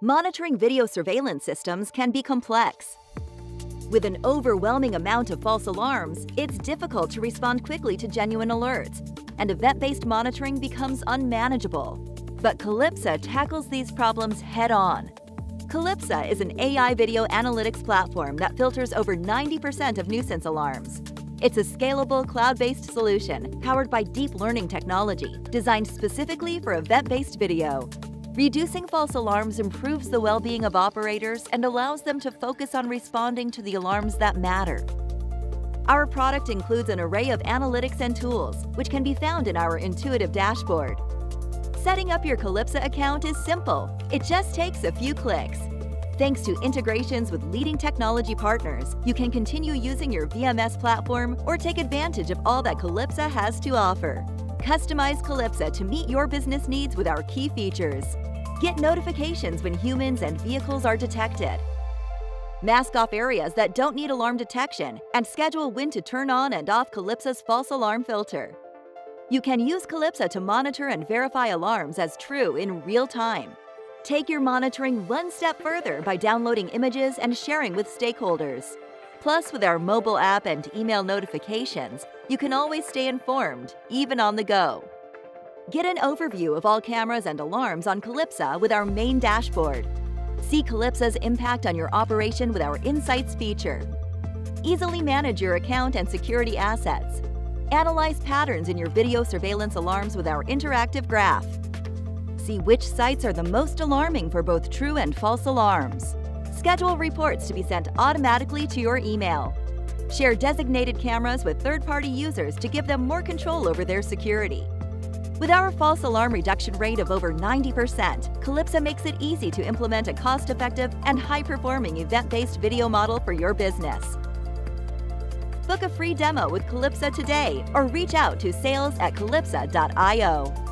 monitoring video surveillance systems can be complex. With an overwhelming amount of false alarms, it's difficult to respond quickly to genuine alerts, and event-based monitoring becomes unmanageable. But Calipsa tackles these problems head-on. Calipsa is an AI video analytics platform that filters over 90% of nuisance alarms. It's a scalable, cloud-based solution powered by deep learning technology designed specifically for event-based video. Reducing false alarms improves the well-being of operators and allows them to focus on responding to the alarms that matter. Our product includes an array of analytics and tools, which can be found in our intuitive dashboard. Setting up your Calipsa account is simple. It just takes a few clicks. Thanks to integrations with leading technology partners, you can continue using your VMS platform or take advantage of all that Calipsa has to offer. Customize Calipsa to meet your business needs with our key features. Get notifications when humans and vehicles are detected. Mask off areas that don't need alarm detection and schedule when to turn on and off Calipsa's false alarm filter. You can use Calipsa to monitor and verify alarms as true in real time. Take your monitoring one step further by downloading images and sharing with stakeholders. Plus, with our mobile app and email notifications, you can always stay informed, even on the go. Get an overview of all cameras and alarms on Calipsa with our main dashboard. See Calipsa's impact on your operation with our Insights feature. Easily manage your account and security assets. Analyze patterns in your video surveillance alarms with our interactive graph. See which sites are the most alarming for both true and false alarms. Schedule reports to be sent automatically to your email. Share designated cameras with third-party users to give them more control over their security. With our false alarm reduction rate of over 90%, Calipsa makes it easy to implement a cost-effective and high-performing event-based video model for your business. Book a free demo with Calipsa today or reach out to sales at calipsa.io.